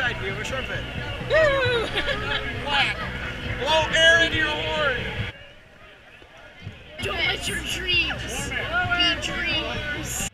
side view of a short pit. Woo! Blow air into your horn! Don't let your dreams be dreams.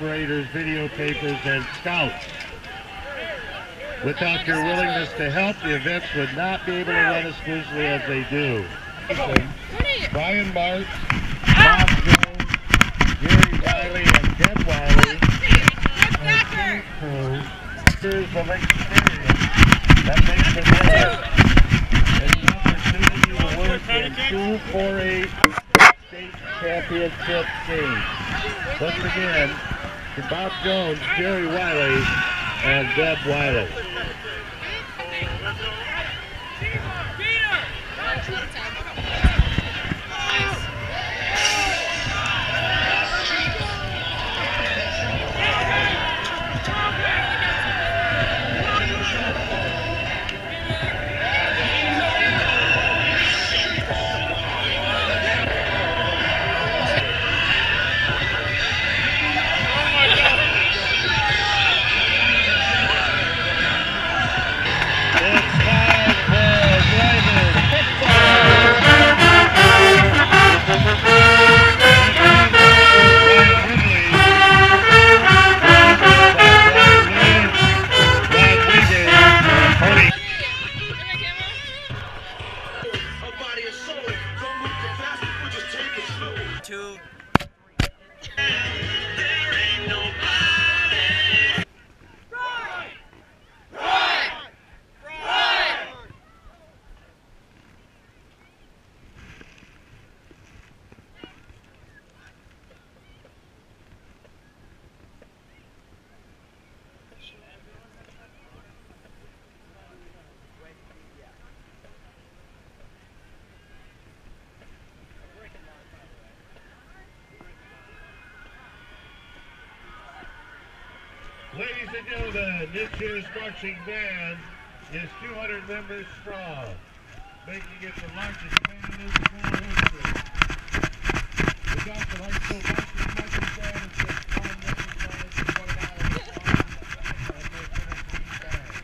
Operators, videotapers, and scouts. Without your willingness to help, the events would not be able to run as smoothly as they do. Brian Marks, Bob Jones, Gary Wiley, and Deb Wiley are crew. Years of experience that makes it better. And opportunity to work in two 4A state championship games. Once again, Bob Jones, Jerry Wiley, and Deb Wiley. It's Ladies and gentlemen, this year's marching band is 200 members strong, making it the largest band in school history. The Johnston High School marching marching band is just one recognized for one hour strong and their Tennessee band.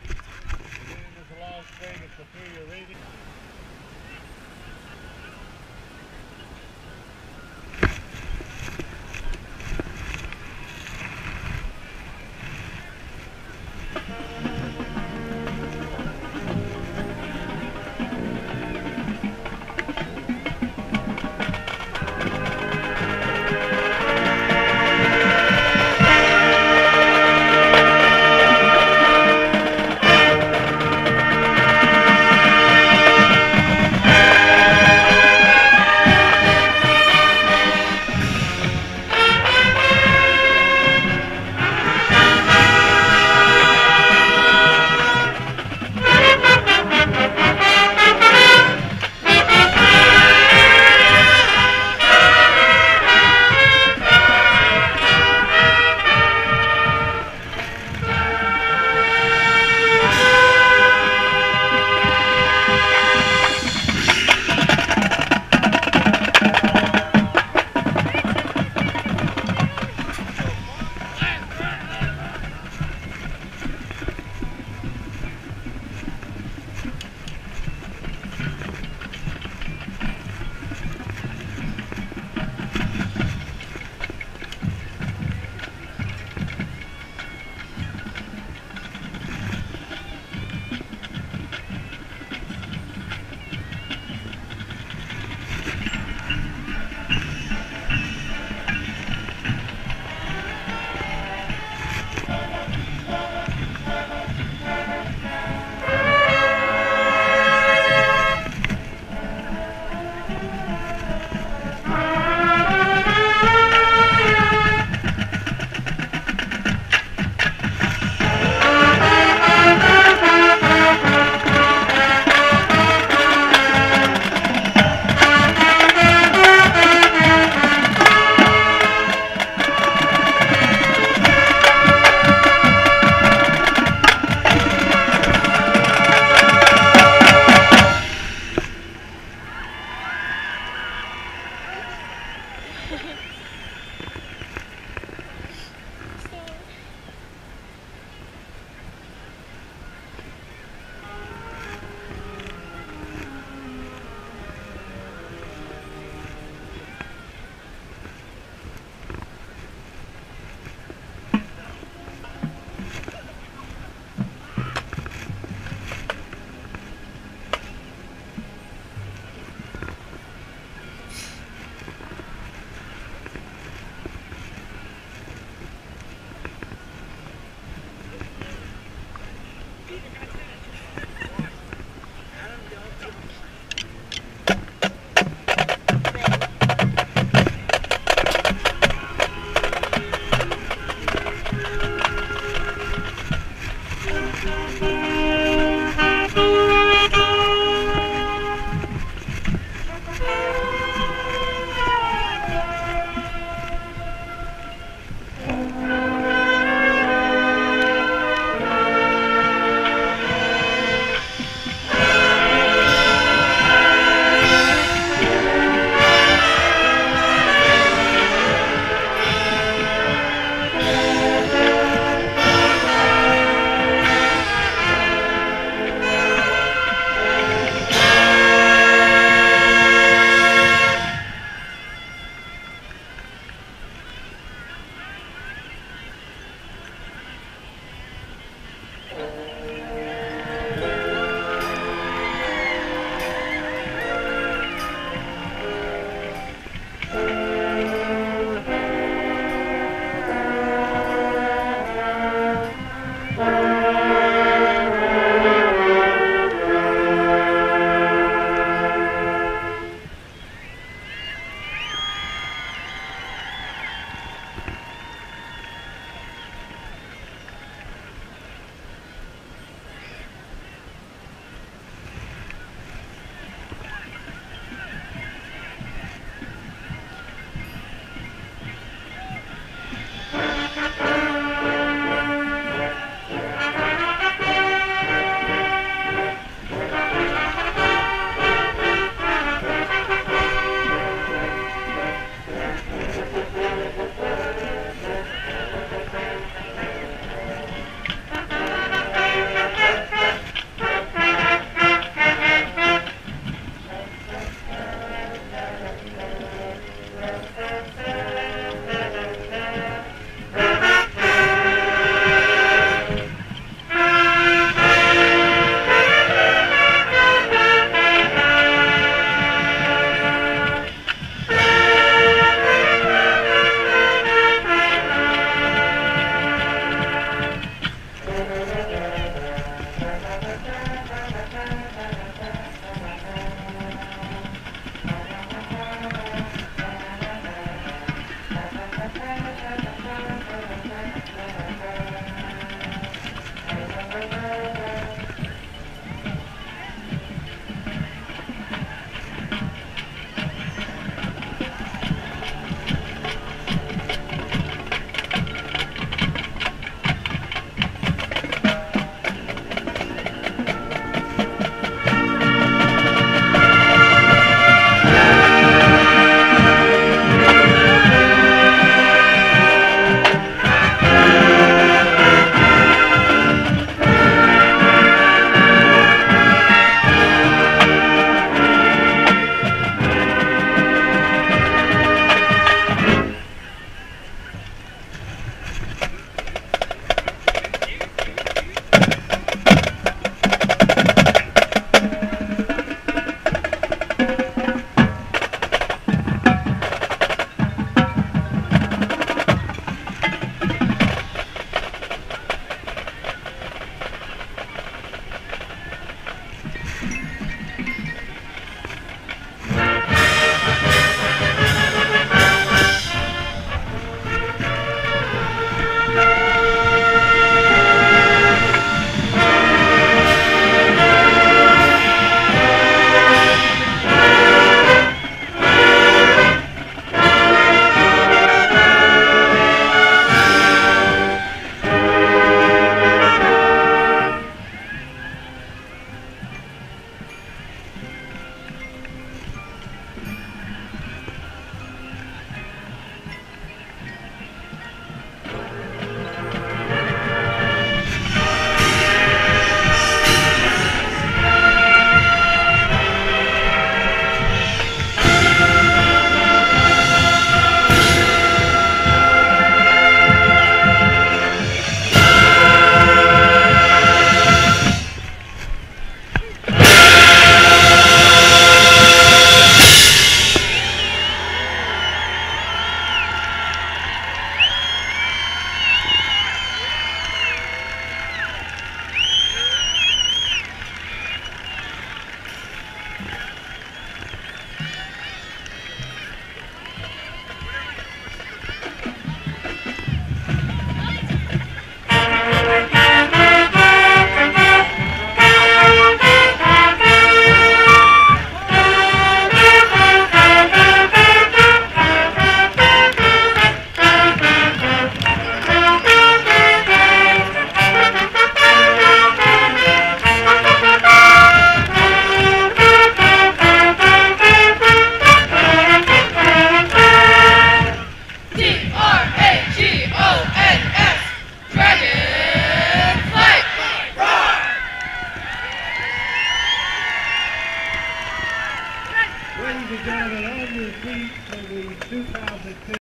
The name is the Las Vegas Superior Radio.